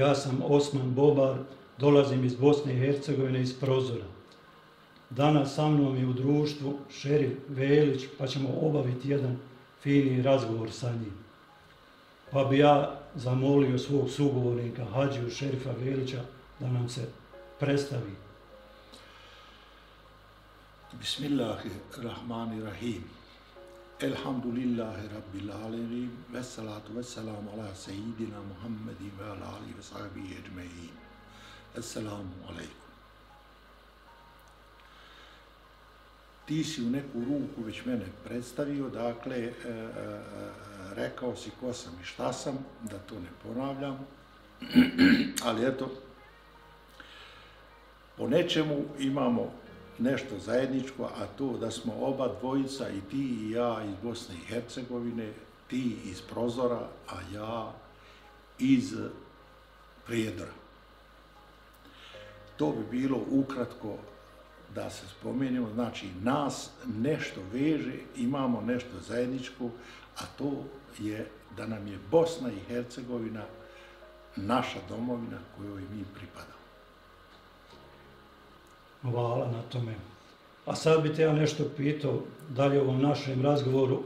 Ja sam Osman Bobar, dolazim iz Bosne i Hercegovine iz Prozora. Danas sa mnom je u društvu šerif Velić, pa ćemo obaviti jedan fini razgovor sa njim. Pa bi ja zamolio svog sugovornika Hadžiju šerifa Velića da nam se predstavi. Bismillahirrahmanirrahim. Elhamdulillahi rabbil alemin. Vessalatu vessalamu ala sejidina Muhammedi ve ala alihi ve sahbihi ecmein. Assalamu alaikum. Ti si u neku ruku već mene predstavio, dakle, e, e, e, rekao si ko sam i šta sam, da to ne ponavljam, ali eto, po nečemu imamo nešto zajedničko, a to da smo oba dvojica, i ti i ja iz Bosne i Hercegovine, ti iz Prozora, a ja iz Prijedora. To bi bilo ukratko da se spomenemo, znači nas nešto veže, imamo nešto zajedničko, a to je da nam je Bosna i Hercegovina naša domovina kojoj mi pripadamo. Hvala na tome. A sad bi te ja nešto pitao, da li u ovom našem razgovoru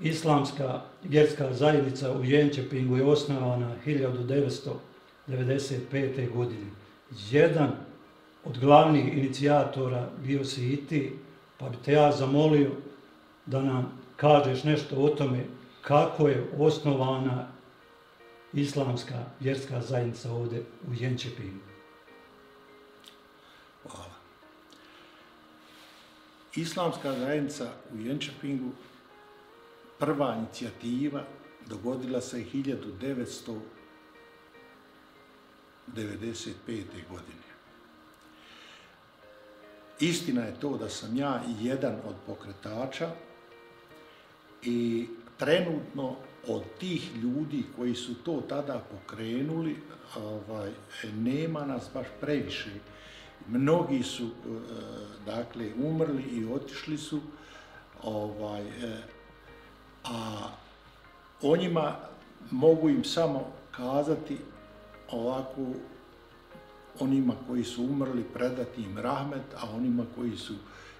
islamska vjerska zajednica u Jenčepingu je osnovana 1995. godine. Jedan od glavnih inicijatora bio si i ti, pa bi te ja zamolio da nam kažeš nešto o tome kako je osnovana islamska vjerska zajednica ovdje u Jenčepinu. Islamska zajednica u Jenčepingu, prva inicijativa dogodila se 1995. godine. Istina je to da sam ja jedan od pokretača i trenutno od tih ljudi koji su to tada pokrenuli, ovaj, nema nas baš previše. Mnogi su e, dakle umrli i otišli su, ovaj, e, a o njima mogu im samo kazati ovako onima koji su umrli predati im rahmet, a onima koji su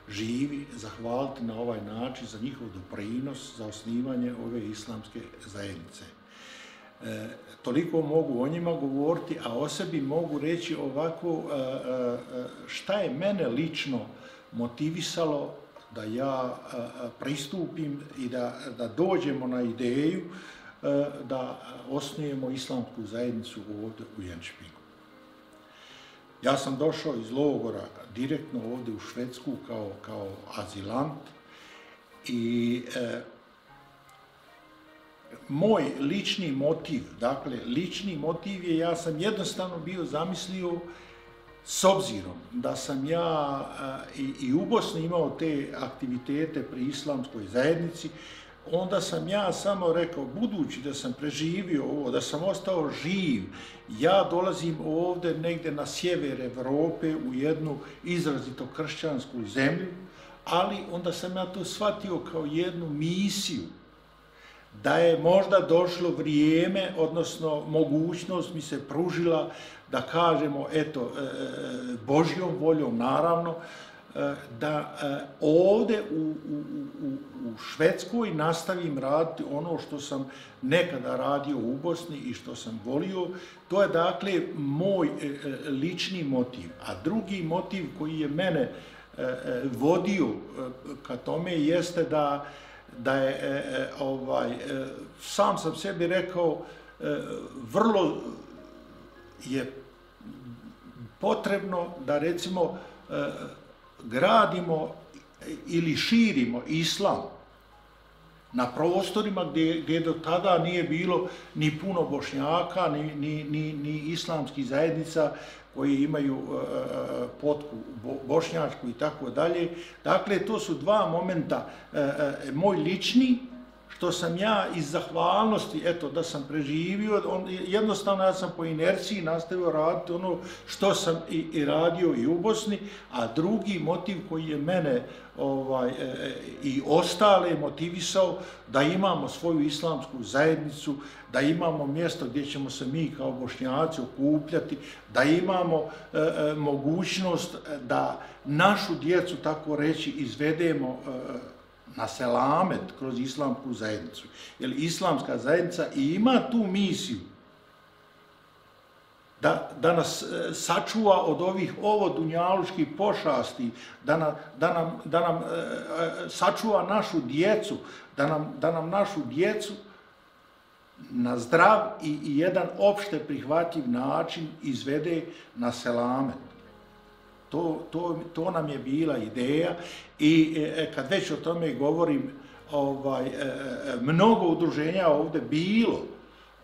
živi zahvaliti na ovaj način za njihov doprinos za osnivanje ove islamske zajednice. E, toliko mogu o njima govoriti, a o sebi mogu reći ovako e, e, šta je mene lično motivisalo da ja pristupim i da, da dođemo na ideju da osnujemo islamsku zajednicu ovdje u Jenčpinu. Ja sam došao iz logora direktno ovdje u Švedsku kao, kao azilant i e, moj lični motiv, dakle, lični motiv je, ja sam jednostavno bio zamislio s obzirom da sam ja e, i, i u Bosni imao te aktivitete pri islamskoj zajednici, onda sam ja samo rekao, budući da sam preživio ovo, da sam ostao živ, ja dolazim ovdje negdje na sjever Evrope u jednu izrazito kršćansku zemlju, ali onda sam ja to shvatio kao jednu misiju, da je možda došlo vrijeme, odnosno mogućnost mi se pružila da kažemo, eto, e, e, Božjom voljom naravno, E, da e, ovde u, u, u, Švedskoj nastavim raditi ono što sam nekada radio u Bosni i što sam volio. To je dakle moj lični motiv. A drugi motiv koji je mene vodio ka tome jeste da, da je, ovaj, sam sam sebi rekao, vrlo je potrebno da recimo gradimo ili širimo islam na prostorima gdje, gdje do tada nije bilo ni puno bošnjaka, ni, ni, ni, ni islamskih zajednica koji imaju uh, potku bošnjačku i tako dalje. Dakle, to su dva momenta. Uh, uh, moj lični što sam ja iz zahvalnosti, eto, da sam preživio, on, jednostavno ja sam po inerciji nastavio raditi ono što sam i, i radio i u Bosni, a drugi motiv koji je mene ovaj, e, i ostale motivisao da imamo svoju islamsku zajednicu, da imamo mjesto gdje ćemo se mi kao bošnjaci okupljati, da imamo e, e, mogućnost da našu djecu, tako reći, izvedemo e, na selamet kroz islamsku zajednicu. Jer islamska zajednica ima tu misiju da, da nas e, sačuva od ovih ovodunjaluških pošasti, da nam, da nam, da nam e, e, sačuva našu djecu, da nam, da nam našu djecu na zdrav i, i jedan opšte prihvatljiv način izvede na selamet. To, to, to nam je bila ideja i e, e, kad već o tome govorim, ovaj, e, mnogo udruženja ovde bilo,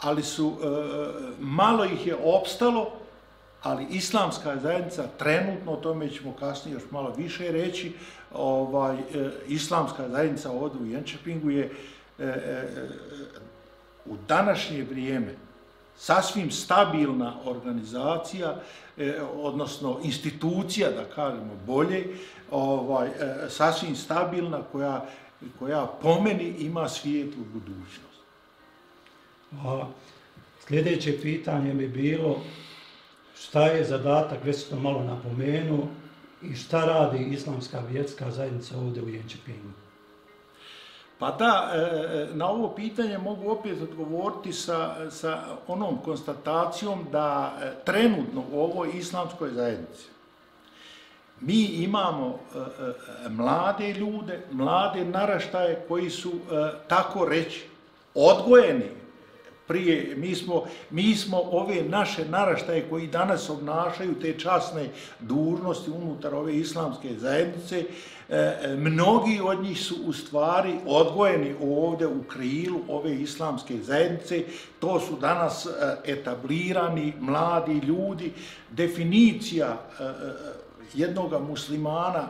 ali su, malo ih je opstalo, ali islamska zajednica trenutno, o tome ćemo kasnije još malo više reći, ovaj, islamska zajednica ovde u Jenčepingu je u današnje vrijeme sasvim stabilna organizacija, e, odnosno institucija, da kažemo bolje, ovaj, e, sasvim stabilna koja, koja pomeni ima svijetlu budućnost. Sljedeće pitanje bi bilo šta je zadatak, već to malo napomenu, i šta radi Islamska vjetska zajednica ovdje u Jenčepinu? Pa da, e, e, na ovo pitanje mogu opet odgovoriti sa, sa onom konstatacijom da e, trenutno u ovoj islamskoj zajednici mi imamo mlade ljude, mlade naraštaje koji su, tako reći, odgojeni. Prije, mi smo, mi smo ove naše naraštaje koji danas obnašaju te časne dužnosti unutar ove islamske zajednice, mnogi od njih su u stvari odgojeni ovde u krilu ove islamske zajednice. To su danas e, etablirani mladi ljudi. Definicija jednog muslimana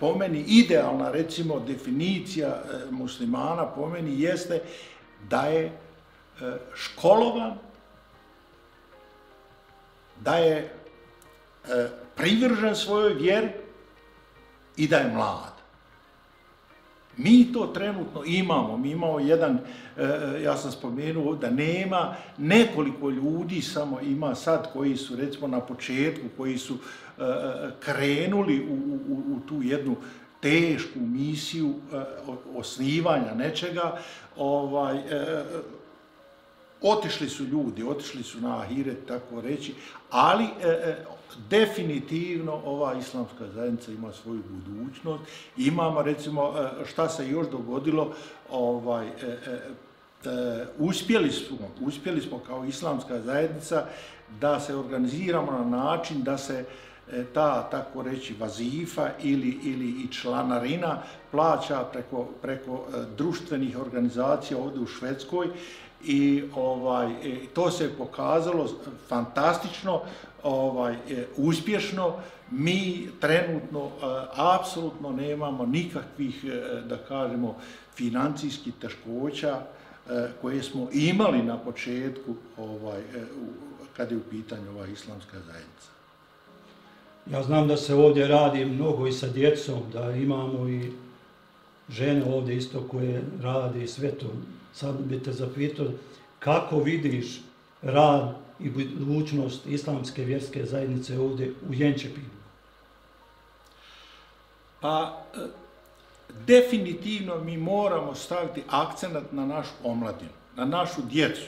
po meni idealna, recimo, definicija muslimana po meni jeste da je školovan, da je privržen svojoj vjeri, i da je mlad. Mi to trenutno imamo, mi imamo jedan, e, e, ja sam spomenuo da nema nekoliko ljudi, samo ima sad koji su recimo na početku, koji su e, krenuli u, u, u tu jednu tešku misiju osnivanja nečega, ovaj, otišli su ljudi, otišli su na Ahiret, tako reći, ali definitivno ova islamska zajednica ima svoju budućnost. Imamo, recimo, e, šta se još dogodilo, ovaj, e, e, e, uspjeli, smo, uspjeli smo kao islamska zajednica da se organiziramo na način da se e, ta, tako reći, vazifa ili, ili i članarina plaća preko, preko e, društvenih organizacija ovdje u Švedskoj i ovaj, to se pokazalo fantastično ovaj, e, uspješno, mi trenutno e, apsolutno nemamo nikakvih, e, da kažemo, financijskih teškoća koje smo imali na početku ovaj, kad je u pitanju ova islamska zajednica. Ja znam da se ovdje radi mnogo i sa djecom, da imamo i žene ovdje isto koje radi i sve to. Sad bi te zapitao kako vidiš rad i budućnost islamske vjerske zajednice ovdje u Jenčepinu? Pa, e, definitivno mi moramo staviti akcenat na našu omladinu, na našu djecu.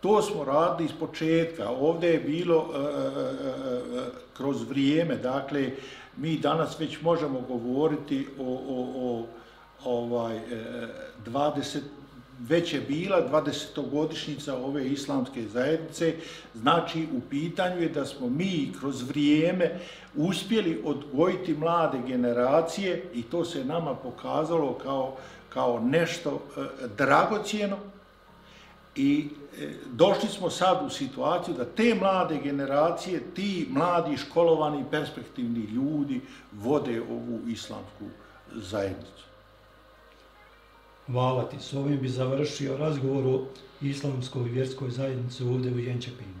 To smo radili iz početka. Ovdje je bilo e, e, kroz vrijeme, dakle, mi danas već možemo govoriti o, o, o ovaj, 20, već je bila 20-godišnjica ove islamske zajednice, znači u pitanju je da smo mi kroz vrijeme uspjeli odgojiti mlade generacije i to se nama pokazalo kao, kao nešto e, dragocijeno i e, došli smo sad u situaciju da te mlade generacije, ti mladi školovani perspektivni ljudi vode ovu islamsku zajednicu. Valati. S ovim bi završio razgovor o islamskoj vjerskoj zajednici ovdje u Jenčepinu.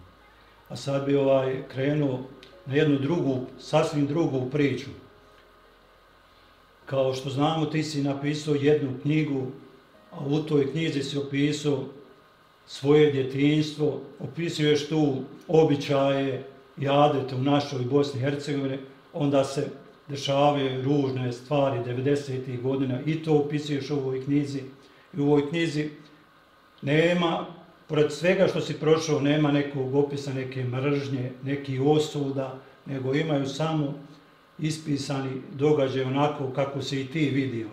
A sad bi ovaj krenuo na jednu drugu, sasvim drugu priču. Kao što znamo, ti si napisao jednu knjigu, a u toj knjizi si opisao svoje djetinjstvo, opisuješ tu običaje i adete u našoj Bosni i Hercegovini, onda se dešavaju ružne stvari 90. godina i to opisuješ u ovoj knjizi. I u ovoj knjizi nema, pored svega što si prošao, nema nekog opisa, neke mržnje, neki osuda, nego imaju samo ispisani događaj onako kako se i ti vidio.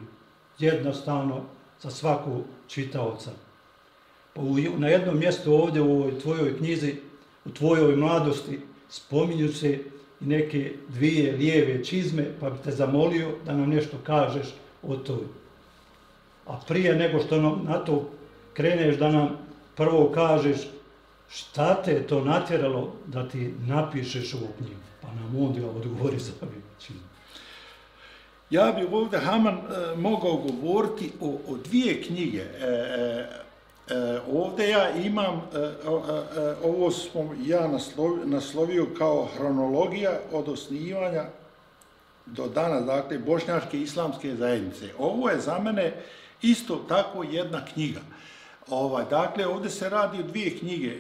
Jednostavno za svaku čitaoca. Pa na jednom mjestu ovdje u ovoj tvojoj knjizi, u tvojoj mladosti, spominju se i neke dvije lijeve čizme, pa bi te zamolio da nam nešto kažeš o toj. A prije nego što na to kreneš da nam prvo kažeš šta te je to natjeralo da ti napišeš ovu knjigu, pa nam onda odgovori za čizme. Ja bih ovdje, Haman, e, mogao govoriti o, dvije knjige. E, ovdje ja imam, ovo smo ja naslovio kao hronologija od osnivanja do dana, dakle, Bošnjačke islamske zajednice. Ovo je za mene isto tako jedna knjiga. Ovaj, dakle, ovdje se radi o dvije knjige.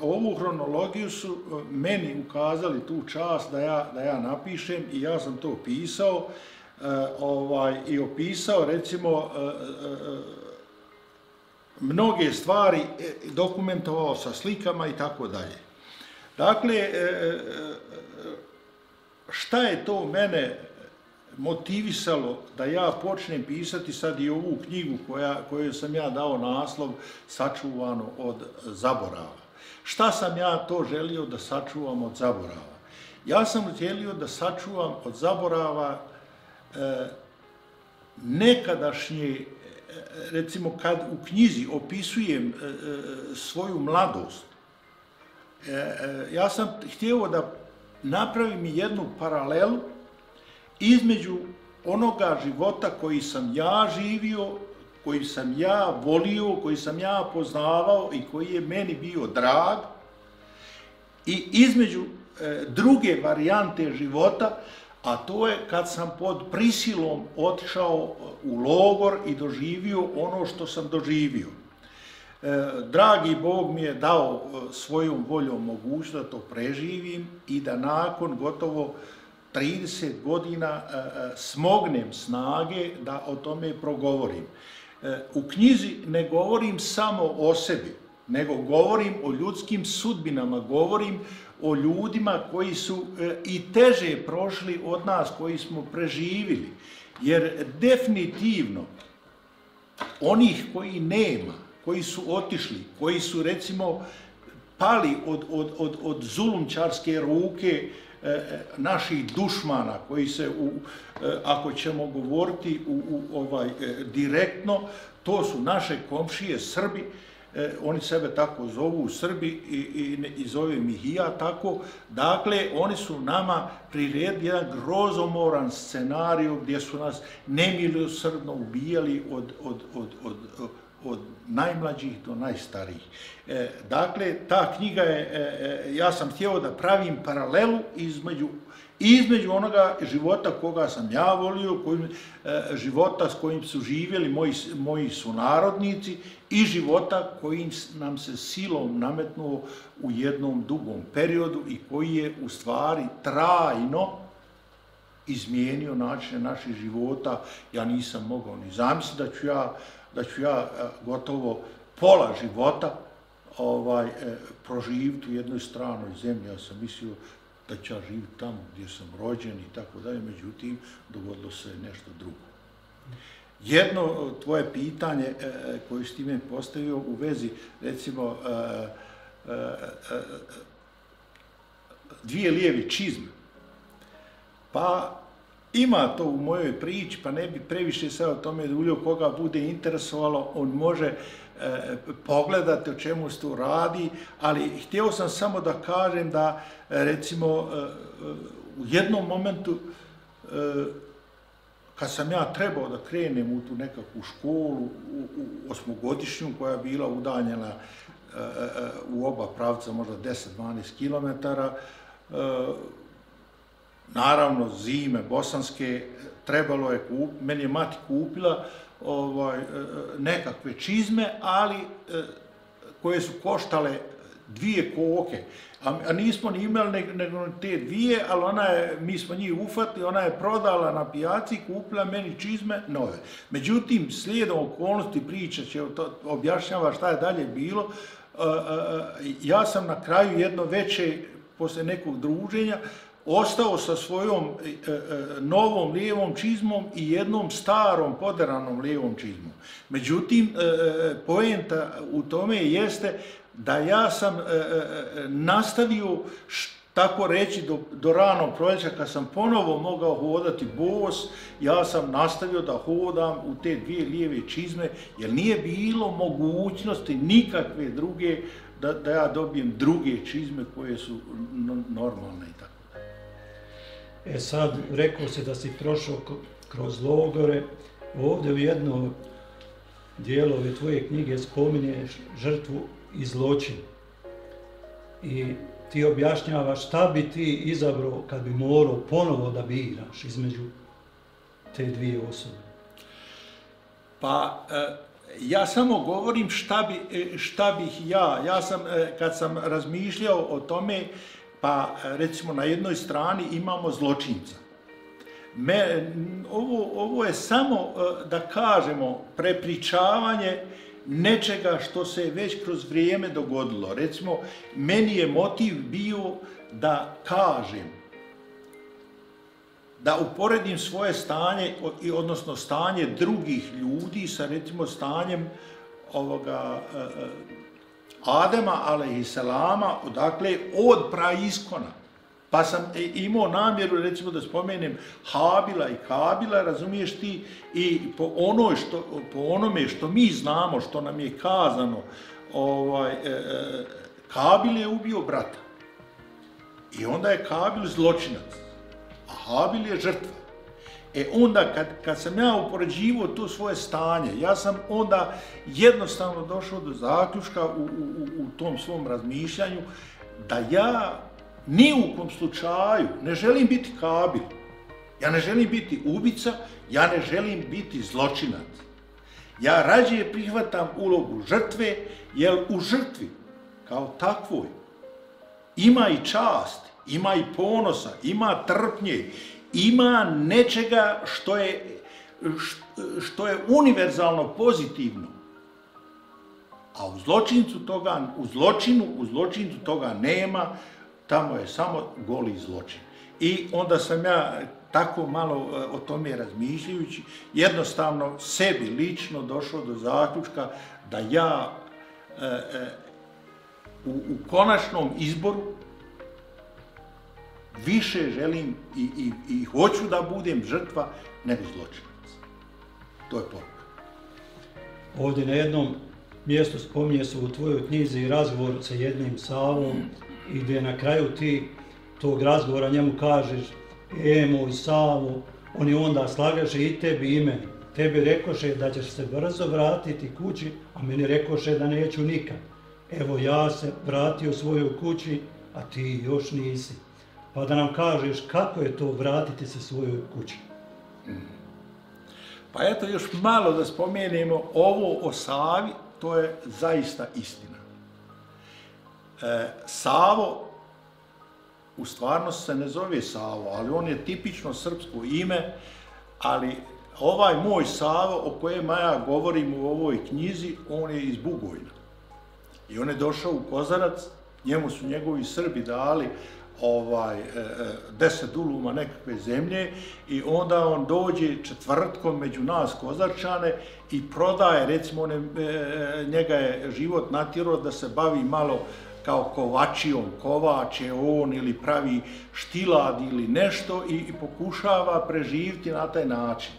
ovu hronologiju su meni ukazali tu čast da ja, da ja napišem i ja sam to pisao. Ovaj, i opisao recimo mnoge stvari, dokumentovao sa slikama i tako dalje. Dakle, šta je to mene motivisalo da ja počnem pisati sad i ovu knjigu koja, koju sam ja dao naslov Sačuvano od zaborava. Šta sam ja to želio da sačuvam od zaborava? Ja sam želio da sačuvam od zaborava E, nekadašnje, e, recimo kad u knjizi opisujem e, svoju mladost, ja sam htio da napravim jednu paralelu između onoga života koji sam ja živio, koji sam ja volio, koji sam ja poznavao i koji je meni bio drag i između druge varijante života a to je kad sam pod prisilom otišao u logor i doživio ono što sam doživio. E, dragi Bog mi je dao e, svojom voljom mogućnost da to preživim i da nakon gotovo 30 godina e, smognem snage da o tome progovorim. U knjizi ne govorim samo o sebi, nego govorim o ljudskim sudbinama, govorim o ljudima koji su e, i teže prošli od nas, koji smo preživili. Jer definitivno onih koji nema, koji su otišli, koji su recimo pali od, od, od, zulumčarske ruke e, naših dušmana koji se, u, e, ako ćemo govoriti u, ovaj, direktno, to su naše komšije Srbi, E, oni sebe tako zovu u Srbi i, i, i zovem ih i ja tako. Dakle, oni su nama priredili jedan grozomoran scenariju gdje su nas nemilosrdno ubijali od, od, od, od, od najmlađih do najstarijih. E, dakle, ta knjiga je, e, ja sam htio da pravim paralelu između između onoga života koga sam ja volio, kojim, e, života s kojim su živjeli moji, moji sunarodnici i života koji nam se silom nametnuo u jednom dugom periodu i koji je u stvari trajno izmijenio načine naših života. Ja nisam mogao ni zamisliti da ću ja, da ću ja e, gotovo pola života ovaj, e, proživiti u jednoj stranoj zemlji. Ja sam mislio da ću ja živjeti tamo gdje sam rođen i tako dalje, međutim, dogodilo se nešto drugo. Jedno tvoje pitanje e, e, koje si ti postavio u vezi, recimo, e, dvije lijevi čizme. Pa ima to u mojoj priči, pa ne bi previše sve o tome duljio koga bude interesovalo, on može pogledati o čemu se tu radi, ali htio sam samo da kažem da recimo u jednom momentu kad sam ja trebao da krenem u tu nekakvu školu, u, osmogodišnju koja je bila udaljena e, e, u oba pravca, možda 10-12 km, naravno zime bosanske, trebalo je, meni je mati kupila ovaj, nekakve čizme, ali koje su koštale dvije koke, a, a nismo ni imali nego, te dvije, ali ona je, mi smo njih ufatili, ona je prodala na pijaci, kupila meni čizme nove. Međutim, slijedom okolnosti priča će objašnjava šta je dalje bilo, uh, uh, ja sam na kraju jedno veće, posle nekog druženja, ostao sa svojom e, e, novom lijevom čizmom i jednom starom poderanom lijevom čizmom. Međutim, e, poenta u tome jeste da ja sam nastavio tako reći do, ranog proljeća kad sam ponovo mogao hodati bos, ja sam nastavio da hodam u te dvije lijeve čizme, jer nije bilo mogućnosti nikakve druge da, da ja dobijem druge čizme koje su normalne i tako. E sad, rekao se da si prošao kroz logore, ovdje u jednom dijelu ove tvoje knjige spominješ žrtvu i zločin. I ti objašnjavaš šta bi ti izabrao kad bi morao ponovo da biraš između te dvije osobe. Pa, e, ja samo govorim šta, bi, e, šta bih ja. Ja sam, e, kad sam razmišljao o tome, pa recimo na jednoj strani imamo zločinca. Me, ovo, ovo je samo, da kažemo, prepričavanje nečega što se već kroz vrijeme dogodilo. Recimo, meni je motiv bio da kažem, da uporedim svoje stanje, odnosno stanje drugih ljudi sa recimo stanjem ovoga e, e, Adema, Selama, odakle od praiskona. Pa sam imao namjeru, recimo da spomenem, Habila i Kabila, razumiješ ti, i po, ono što, po onome što mi znamo, što nam je kazano, ovaj, e, e, Kabil je ubio brata. I onda je Kabil zločinac, a Habil je žrtva. E onda kad, kad sam ja upoređivo to svoje stanje, ja sam onda jednostavno došao do zaključka u, u, u tom svom razmišljanju da ja ni u kom slučaju ne želim biti kabil. Ja ne želim biti ubica, ja ne želim biti zločinac. Ja rađe prihvatam ulogu žrtve, jer u žrtvi, kao takvoj, ima i čast, ima i ponosa, ima trpnje, ima nečega što je, što je univerzalno pozitivno. A u zločincu toga, u zločinu, u zločincu toga nema, tamo je samo goli zločin. I onda sam ja tako malo e, o tome razmišljajući, jednostavno sebi lično došao do zaključka da ja e, e, u, u konačnom izboru više želim i, i, i hoću da budem žrtva nego zločinac. To je poruka. Ovdje na jednom mjestu spominje se u tvojoj knjizi razgovor sa jednim Savom, i gdje na kraju ti tog razgovora njemu kažeš e moj Savo, oni onda slagaše i tebi i meni. Tebi rekoše da ćeš se brzo vratiti kući, a meni rekoše da neću nikad. Evo ja se vratio svojoj kući, a ti još nisi. Pa da nam kažeš kako je to vratiti se svojoj kući. Pa eto još malo da spomenemo ovo o Savi, to je zaista istina. E, Savo, u stvarnosti se ne zove Savo, ali on je tipično srpsko ime, ali ovaj moj Savo o kojem ja govorim u ovoj knjizi, on je iz Bugojna. I on je došao u Kozarac, njemu su njegovi Srbi dali ovaj, e, e, deset duluma nekakve zemlje i onda on dođe četvrtkom među nas Kozarčane i prodaje, recimo, on je, njega je život natjero da se bavi malo kao kovačijom, kovače on ili pravi štilad ili nešto i, i pokušava preživiti na taj način.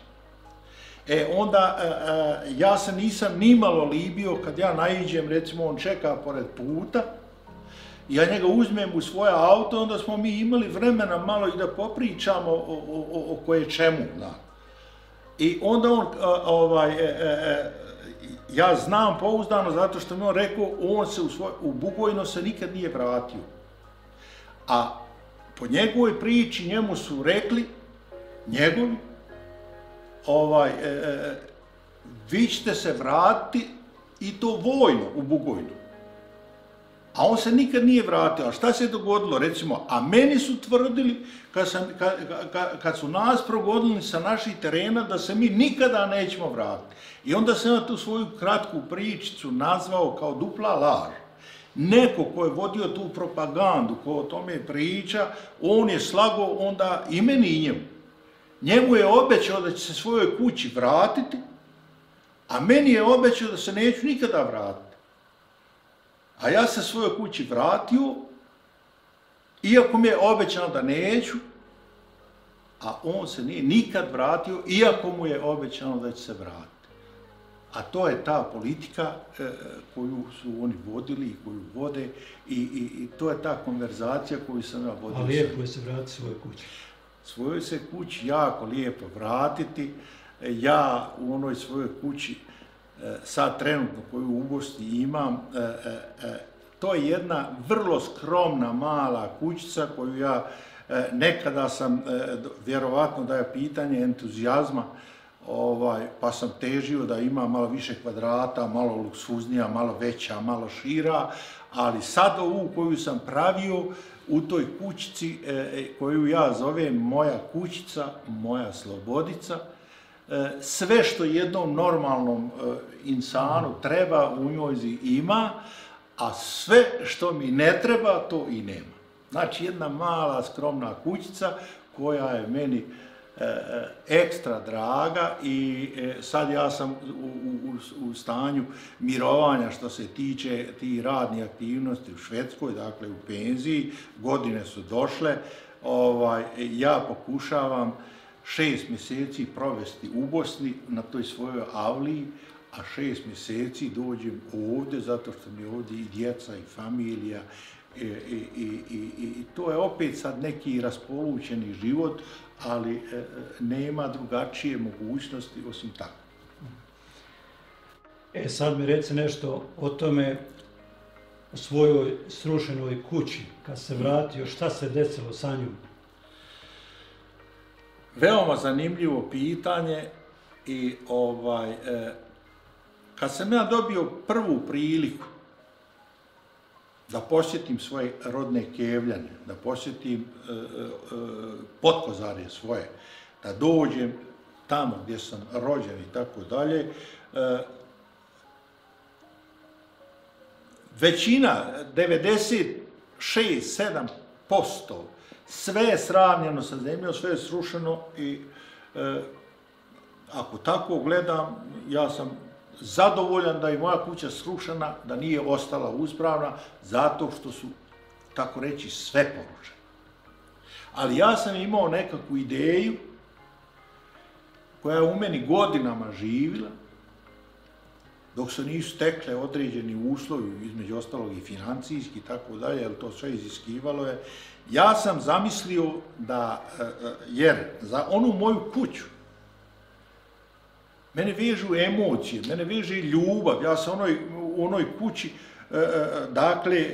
E onda, e, e, ja se nisam nimalo libio kad ja naiđem, recimo on čeka pored puta, ja njega uzmem u svoje auto, onda smo mi imali vremena malo i da popričamo o, o, o, koje čemu. Da. I onda on, ovaj, e, e, ja znam pouzdano zato što mi on rekao, on se u, svoj, u Bugojno se nikad nije vratio. A po njegovoj priči njemu su rekli, njegovi, ovaj, e, e, vi ćete se vratiti i to vojno u Bugojnu. A on se nikad nije vratio. A šta se dogodilo? Recimo, a meni su tvrdili, kad, sam, kad, kad, kad su nas progodili sa naših terena, da se mi nikada nećemo vratiti. I onda sam ja tu svoju kratku pričicu nazvao kao dupla laž. Neko ko je vodio tu propagandu, ko o tome priča, on je slago onda i meni i njemu. Njemu je obećao da će se svojoj kući vratiti, a meni je obećao da se neću nikada vratiti. A ja se svojoj kući vratio, iako mi je obećano da neću, a on se nije nikad vratio, iako mu je obećano da će se vratiti. A to je ta politika e, koju su oni vodili i koju vode i, i, i to je ta konverzacija koju sam ja vodio. A lijepo je se vratiti svojoj kući. Svojoj se kući jako lijepo vratiti. E, ja u onoj svojoj kući sad trenutno koju u imam, e, e, e, to je jedna vrlo skromna mala kućica koju ja nekada sam, vjerovatno da je pitanje entuzijazma, ovaj, pa sam težio da ima malo više kvadrata, malo luksuznija, malo veća, malo šira, ali sad ovu koju sam pravio u toj kućici koju ja zovem moja kućica, moja slobodica, sve što jednom normalnom e, insanu treba u njoj ima, a sve što mi ne treba, to i nema. Znači jedna mala skromna kućica koja je meni ekstra draga i sad ja sam u, u, u stanju mirovanja što se tiče ti radnih aktivnosti u Švedskoj, dakle u penziji, godine su došle, ovaj, ja pokušavam šest mjeseci provesti u Bosni na toj svojoj avliji, a šest mjeseci dođem ovdje zato što mi ovdje i djeca i familija i, i, i, i, i to je opet sad neki raspolučeni život, ali e, nema drugačije mogućnosti osim tako. E sad mi reci nešto o tome, o svojoj srušenoj kući, kad se vratio, šta se desilo sa njom? Veoma zanimljivo pitanje i ovaj, e, kad sam ja dobio prvu priliku da posjetim svoje rodne kevljane, da posjetim e, e, e, potkozarje svoje, da dođem tamo gdje sam rođen i tako dalje, većina, 96-7%, sve je sravnjeno sa zemljom, sve je srušeno i e, ako tako gledam, ja sam zadovoljan da je moja kuća srušena, da nije ostala uspravna, zato što su, tako reći, sve poručene. Ali ja sam imao nekakvu ideju koja je u meni godinama živila, dok se nisu stekle određeni uslovi, između ostalog i financijski i tako dalje, jer to sve iziskivalo je, ja sam zamislio da, e, e, jer za onu moju kuću, Mene vežu emocije, mene veže ljubav. Ja sam onoj, u onoj kući, e, dakle,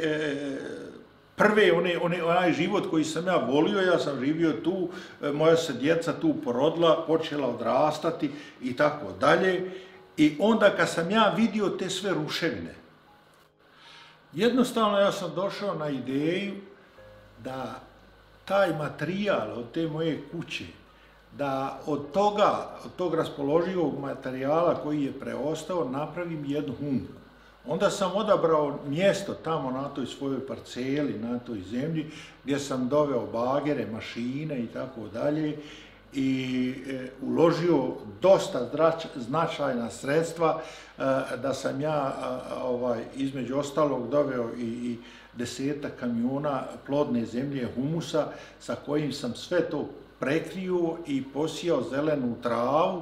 prve one, one, onaj život koji sam ja volio, ja sam živio tu, moja se djeca tu porodila, počela odrastati i tako dalje. I onda kad sam ja vidio te sve ruševine, jednostavno ja sam došao na ideju da taj materijal od te moje kuće, da od toga, od tog raspoloživog materijala koji je preostao, napravim jednu humku. Onda sam odabrao mjesto tamo na toj svojoj parceli, na toj zemlji, gdje sam doveo bagere, mašine i tako dalje i e, uložio dosta značajna sredstva e, da sam ja ovaj između ostalog doveo i, i deseta kamiona plodne zemlje humusa sa kojim sam sve to prekriju i posijao zelenu travu,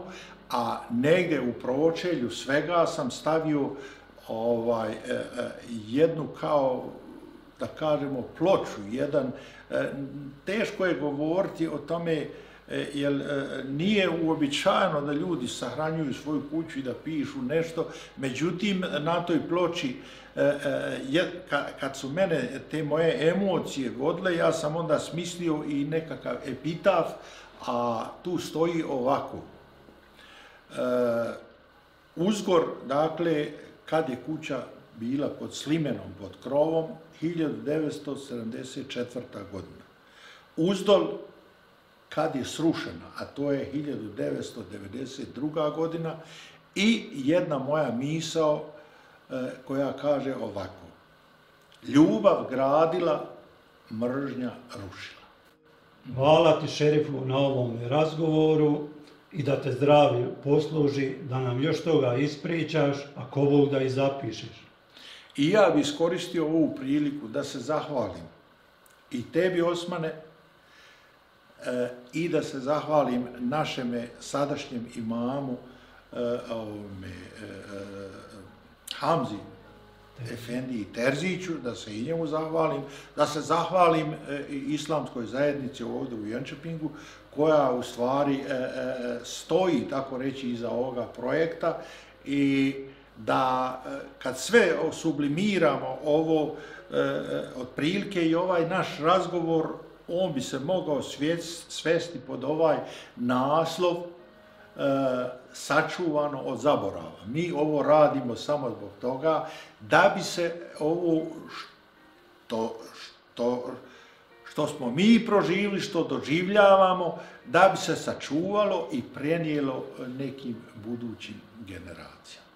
a negde u pročelju svega sam stavio ovaj e, e, jednu kao da kažemo ploču, jedan e, teško je govoriti o tome e, jer e, nije uobičajeno da ljudi sahranjuju svoju kuću i da pišu nešto, međutim na toj ploči kad su mene te moje emocije vodile, ja sam onda smislio i nekakav epitaf, a tu stoji ovako. Uzgor, dakle, kad je kuća bila pod Slimenom, pod krovom, 1974. godina. Uzdol, kad je srušena, a to je 1992. godina, i jedna moja misao e, koja kaže ovako. Ljubav gradila, mržnja rušila. Hvala ti šerifu na ovom razgovoru i da te zdravlje posluži, da nam još toga ispričaš, ako Bog da i zapišeš. I ja bi iskoristio ovu priliku da se zahvalim i tebi Osmane i da se zahvalim našeme sadašnjem imamu e, ovome, e, Hamzi Efendi Terziću, da se i njemu zahvalim, da se zahvalim islamskoj zajednici ovdje u Jančepingu, koja u stvari stoji, tako reći, iza ovoga projekta i da kad sve sublimiramo ovo, otprilike i ovaj naš razgovor, on bi se mogao svesti pod ovaj naslov sačuvano od zaborava. Mi ovo radimo samo zbog toga da bi se ovo što, što, što smo mi proživili, što doživljavamo, da bi se sačuvalo i prenijelo nekim budućim generacijama.